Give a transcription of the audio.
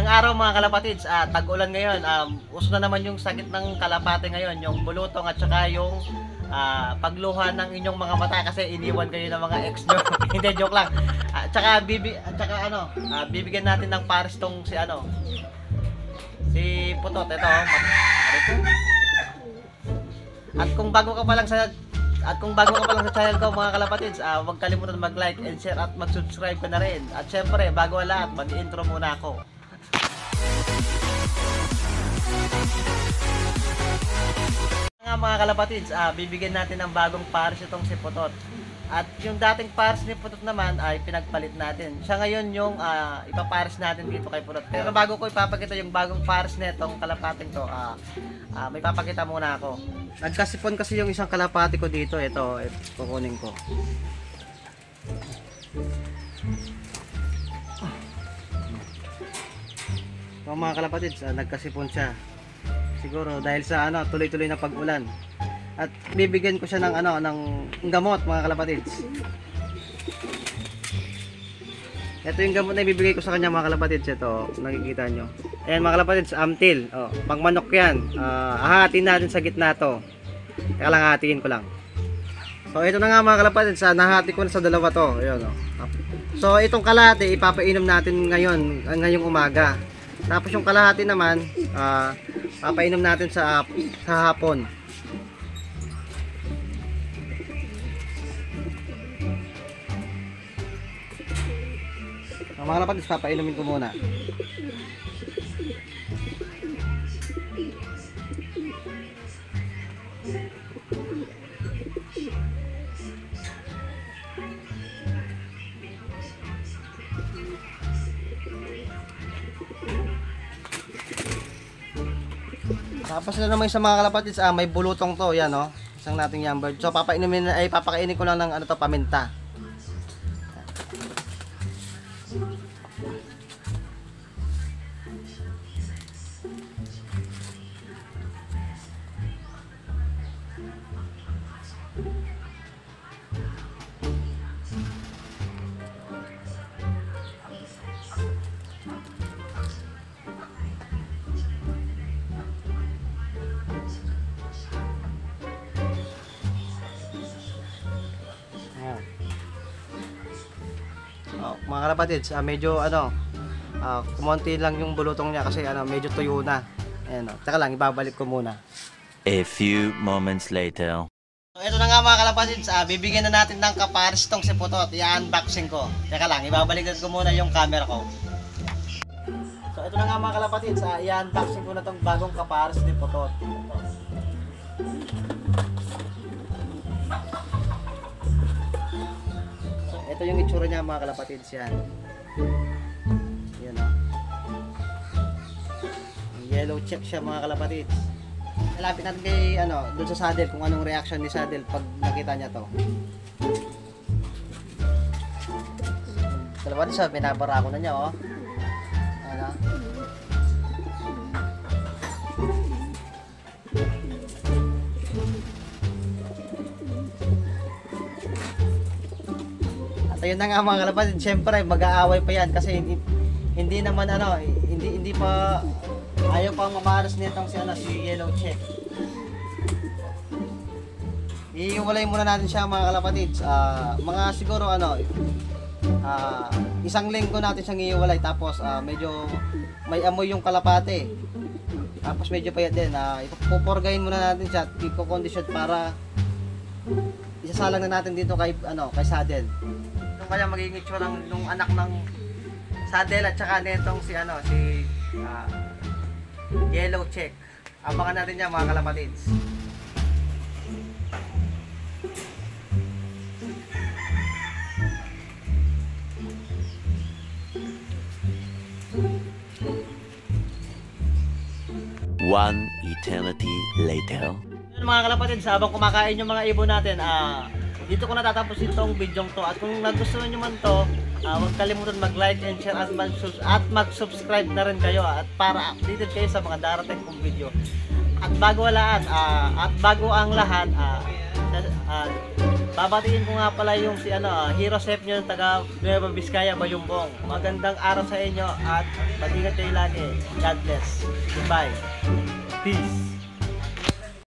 Magandang araw mga kalapatids. Ah, tag-ulan ngayon. Um, uso na naman yung sakit ng kalapate ngayon, yung bulutong at saka yung ah, pagluha ng inyong mga mata kasi iniwan kayo ng mga ex nyo. Hindi, joke lang. At saka, bibi, at saka ano, ah, bibigyan natin ng pares tong si ano, si Putot. Ito, oh? At kung bago ka pa lang sa at kung bago ka pa lang sa channel ko mga kalapatids, ah, huwag kalimutan mag-like and share at mag-subscribe ka na rin. At syempre, bago ang lahat, mag-intro muna ako. Nga mga kalapatids, ah, bibigyan natin ng bagong pares itong si Putot. At yung dating pares ni Putot naman ay pinagpalit natin. Siya ngayon yung ah, ipapares natin dito kay Putot. Pero bago ko ipapakita yung bagong pares nitong kalapating to, ah, ah, may papakita muna ako. Nagkasipon kasi yung isang kalapati ko dito. Ito, ito kukunin ko. Ito mga kalapatids, ah, nagkasipon siya. Siguro dahil sa ano, tuloy-tuloy na pag-ulan. At bibigyan ko siya ng ano, ng gamot mga kalapatids. Ito yung gamot na ibibigay ko sa kanya mga kalapatids. Ito, nakikita nyo. Ayan mga kalapatids, amtil. Oh, pang manok yan. Ah, ahatin natin sa gitna to. Kaya lang hatiin ko lang. So ito na nga mga kalapatids, ah, nahati ko na sa dalawa to. Ayun, oh. So itong kalahati ipapainom natin ngayon, ngayong umaga. Tapos yung kalahati naman, ah, papainom natin sa sa hapon. So, mga kalapatids, papainumin ko muna. Tapos na naman sa mga kalapatids, ah, may bulutong to, yan oh. Isang nating yambird. So papainumin ay papakainin ko lang ng ano to paminta. Mga kalapatids, ah, medyo ano, ah, kumonti lang yung bulutong niya kasi ano, medyo tuyo na. Ayan oh. Teka lang, ibabalik ko muna. A few moments later. So, ito na nga mga kalapatids, ah, bibigyan na natin ng kapares tong si Putot. I-unboxing ko. Teka lang, ibabalikan ko muna yung camera ko. So, ito na nga mga kalapatids, ah, i-unboxing ko na tong bagong kapares ni Putot. Ito. Ito yung itsura niya mga kalapatids yan. Yan ah. Yellow check siya mga kalapatids. Malapit natin kay ano, doon sa saddle kung anong reaction ni saddle pag nakita niya to. Dalawa din sa binabara na niya oh. Ayun na nga mga kalapatid, syempre mag-aaway pa yan kasi hindi, hindi naman ano, hindi hindi pa ayaw pang mamaras nitong si ano si Yellow Check. Iiwalay muna natin siya mga kalapatids. Ah, mga siguro ano ah, isang linggo natin siyang iiwalay tapos ah, medyo may amoy yung kalapate. Tapos medyo payat din. Uh, ipupurgayin muna natin siya, ipo-condition para isasalang na natin dito kay ano kay Saddle. Kaya magiging itsura ng nung anak ng Saddle at saka nitong si ano si ah, Yellow Check. Abangan natin yan mga kalapatids. One eternity later. Yun mga kalapatids, habang kumakain yung mga ibon natin, ah, dito ko natatapos itong video to. At kung nagustuhan nyo man to, ah, huwag kalimutan mag-like and share at mag-subs- at mag-subscribe na rin kayo at para updated kayo sa mga darating kong video. At bago lahat, ah, at bago ang lahat, ah, ah, babatiin ko nga pala yung si ano, ah, Hero Chef nyo taga Nueva Vizcaya, Bayumbong. Magandang araw sa inyo at mag-ingat kayo lagi. God bless. Goodbye. Peace.